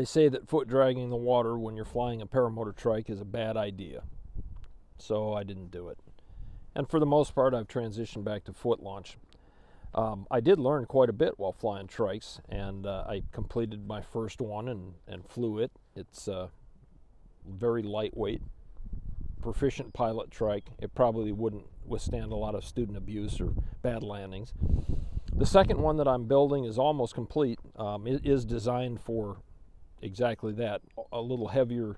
They say that foot dragging the water when you're flying a paramotor trike is a bad idea. So I didn't do it. And for the most part, I've transitioned back to foot launch. Um, I did learn quite a bit while flying trikes, and uh, I completed my first one and, and flew it. It's uh, very lightweight, proficient pilot trike. It probably wouldn't withstand a lot of student abuse or bad landings. The second one that I'm building is almost complete. Um, it is designed for exactly that a little heavier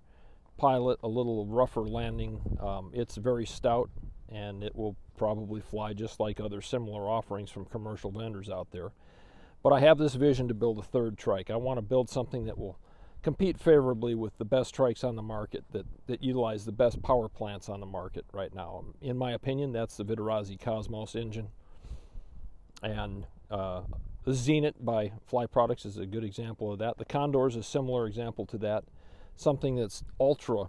pilot, a little rougher landing. Um, it's very stout and it will probably fly just like other similar offerings from commercial vendors out there. But I have this vision to build a third trike. I want to build something that will compete favorably with the best trikes on the market that, that utilize the best power plants on the market right now. In my opinion, that's the Vittorazi Cosmos engine. And uh, Zenit by Fly Products is a good example of that. The Condor is a similar example to that. Something that's ultra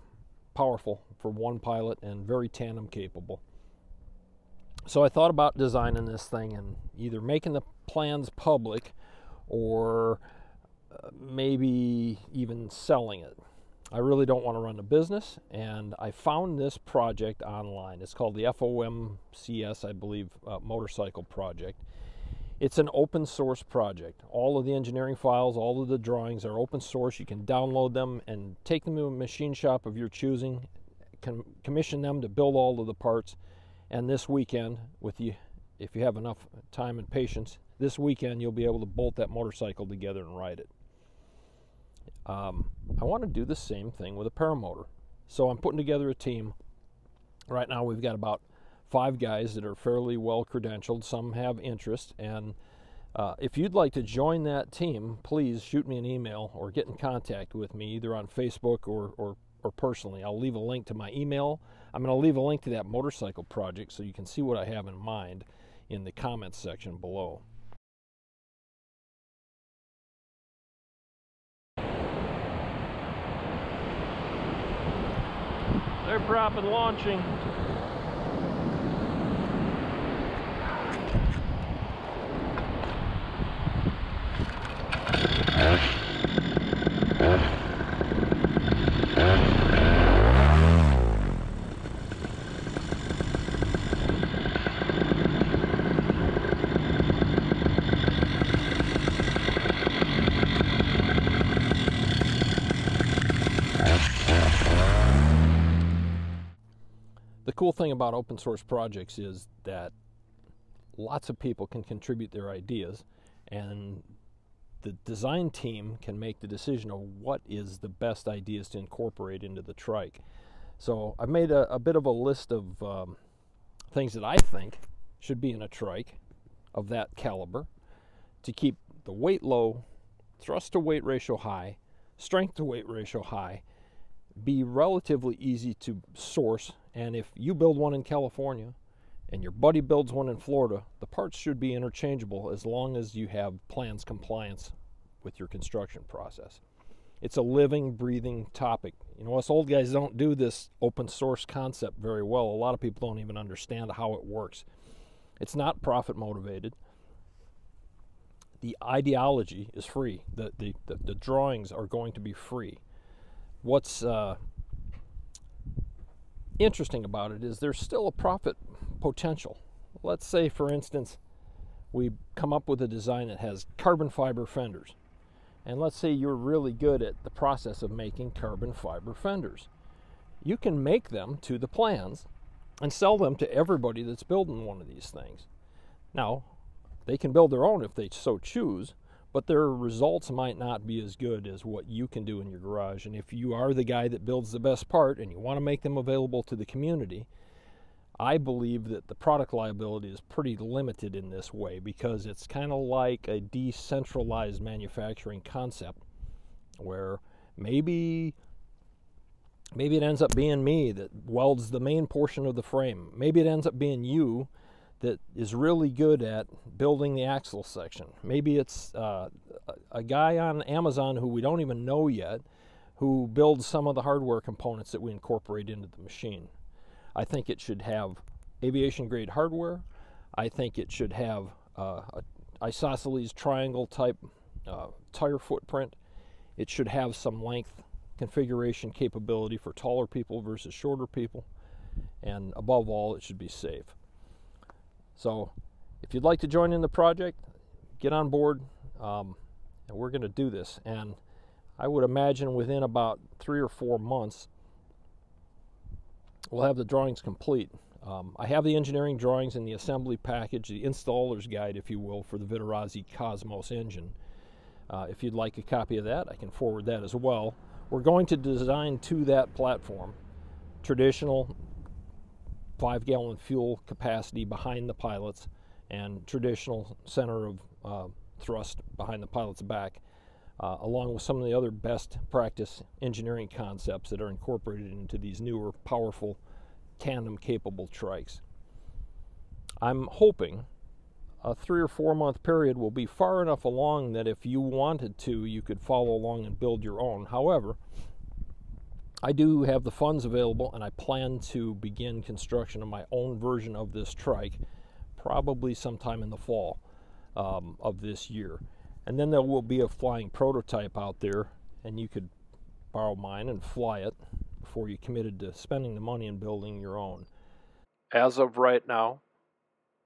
powerful for one pilot and very tandem capable. So I thought about designing this thing and either making the plans public or uh, maybe even selling it. I really don't want to run a business, and I found this project online. It's called the FOMCS, I believe, uh, motorcycle project. It's an open source project. All of the engineering files, all of the drawings are open source. You can download them and take them to a machine shop of your choosing, com commission them to build all of the parts. And this weekend, with you, if you have enough time and patience, this weekend you'll be able to bolt that motorcycle together and ride it. Um, I want to do the same thing with a paramotor. So I'm putting together a team. Right now we've got about five guys that are fairly well credentialed. Some have interest. And uh, if you'd like to join that team, please shoot me an email or get in contact with me either on Facebook or, or, or personally. I'll leave a link to my email. I'm going to leave a link to that motorcycle project so you can see what I have in mind in the comments section below. They're prop and launching. The cool thing about open source projects is that lots of people can contribute their ideas and the design team can make the decision of what is the best ideas to incorporate into the trike. So I've made a, a bit of a list of um, things that I think should be in a trike of that caliber to keep the weight low, thrust to weight ratio high, strength to weight ratio high, be relatively easy to source. And if you build one in California and your buddy builds one in Florida, the parts should be interchangeable as long as you have plans compliance with your construction process. It's a living, breathing topic. You know, us old guys don't do this open source concept very well. A lot of people don't even understand how it works. It's not profit motivated. The ideology is free. The, the, the, the drawings are going to be free. What's uh, interesting about it is there's still a profit potential. Let's say, for instance, we come up with a design that has carbon fiber fenders. And let's say you're really good at the process of making carbon fiber fenders. You can make them to the plans and sell them to everybody that's building one of these things. Now, they can build their own if they so choose, but their results might not be as good as what you can do in your garage. And if you are the guy that builds the best part and you want to make them available to the community, I believe that the product liability is pretty limited in this way because it's kind of like a decentralized manufacturing concept where maybe maybe it ends up being me that welds the main portion of the frame. Maybe it ends up being you that is really good at building the axle section. Maybe it's uh, a guy on Amazon who we don't even know yet who builds some of the hardware components that we incorporate into the machine. I think it should have aviation grade hardware. I think it should have uh, a isosceles triangle type uh, tire footprint. It should have some length configuration capability for taller people versus shorter people. And above all, it should be safe. So if you'd like to join in the project, get on board. Um, and we're going to do this. And I would imagine within about three or four months, we'll have the drawings complete. Um, I have the engineering drawings in the assembly package, the installer's guide, if you will, for the Vittorazi Cosmos engine. Uh, if you'd like a copy of that, I can forward that as well. We're going to design to that platform traditional five gallon fuel capacity behind the pilots and traditional center of uh, thrust behind the pilot's back, uh, along with some of the other best practice engineering concepts that are incorporated into these newer, powerful, tandem capable trikes. I'm hoping a three or four month period will be far enough along that if you wanted to, you could follow along and build your own. However, I do have the funds available and I plan to begin construction of my own version of this trike probably sometime in the fall um, of this year. And then there will be a flying prototype out there, and you could borrow mine and fly it before you committed to spending the money and building your own. As of right now,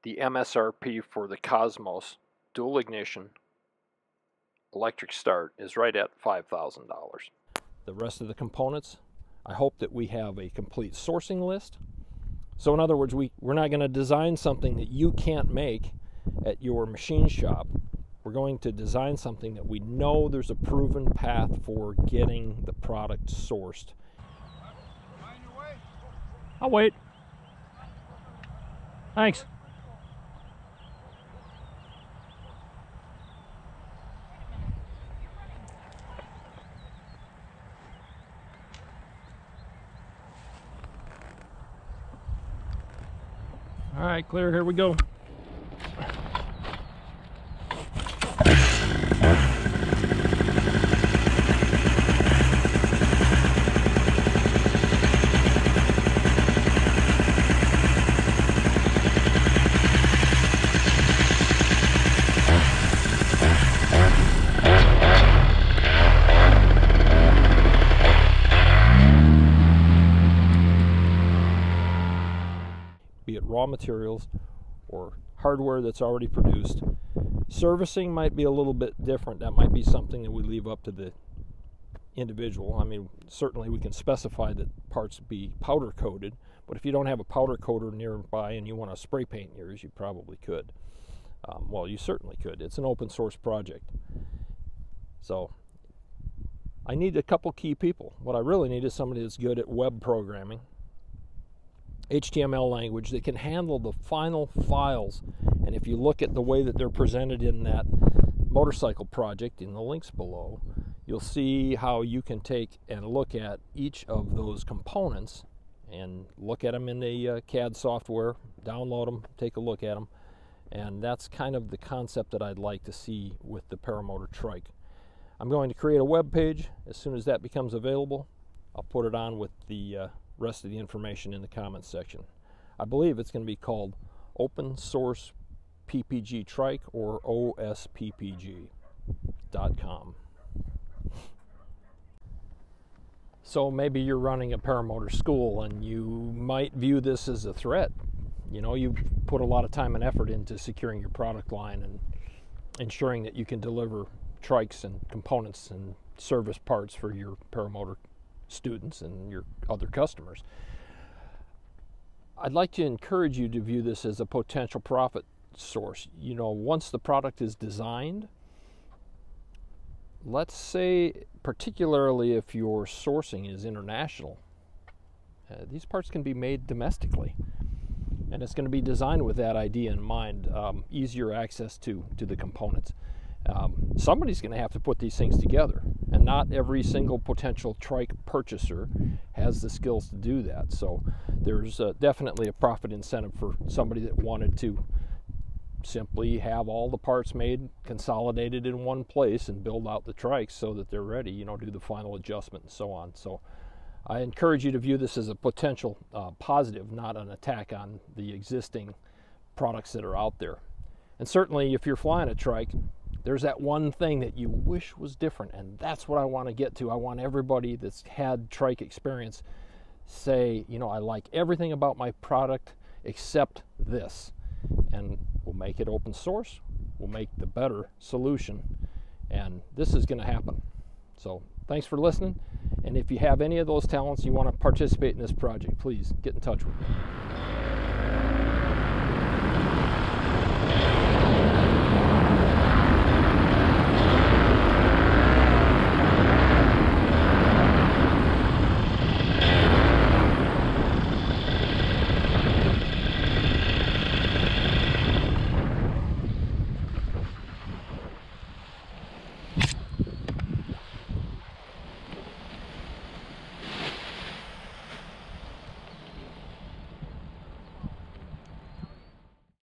the MSRP for the Cosmos dual ignition electric start is right at $5,000. The rest of the components, I hope that we have a complete sourcing list. So in other words, we, we're not going to design something that you can't make at your machine shop. We're going to design something that we know there's a proven path for getting the product sourced. I'll wait. Thanks. All right, clear, here we go. Raw materials or hardware that's already produced. Servicing might be a little bit different. That might be something that we leave up to the individual. I mean, certainly we can specify that parts be powder coated, but if you don't have a powder coater nearby and you want to spray paint yours, you probably could. Um, well, you certainly could. It's an open source project. So I need a couple key people. What I really need is somebody that's good at web programming HTML language that can handle the final files. And if you look at the way that they're presented in that motorcycle project in the links below, you'll see how you can take and look at each of those components and look at them in the uh, CAD software, download them, take a look at them. And that's kind of the concept that I'd like to see with the Paramotor trike. I'm going to create a web page. As soon as that becomes available, I'll put it on with the uh, rest of the information in the comments section. I believe it's going to be called Open Source PPG Trike or OSPPG.com. So maybe you're running a paramotor school and you might view this as a threat. You know, you put a lot of time and effort into securing your product line and ensuring that you can deliver trikes and components and service parts for your paramotor students and your other customers. I'd like to encourage you to view this as a potential profit source. You know, once the product is designed, let's say, particularly if your sourcing is international, uh, these parts can be made domestically. And it's going to be designed with that idea in mind um, easier access to, to the components. Um, somebody's going to have to put these things together, and not every single potential trike purchaser has the skills to do that. So there's uh, definitely a profit incentive for somebody that wanted to simply have all the parts made, consolidated in one place, and build out the trikes so that they're ready. You know, do the final adjustment and so on. So. I encourage you to view this as a potential uh, positive, not an attack on the existing products that are out there. And certainly, if you're flying a trike, there's that one thing that you wish was different, and that's what I want to get to. I want everybody that's had trike experience say, you know, I like everything about my product except this. And we'll make it open source, we'll make the better solution, and this is going to happen. So, thanks for listening. And if you have any of those talents you want to participate in this project, please get in touch with me.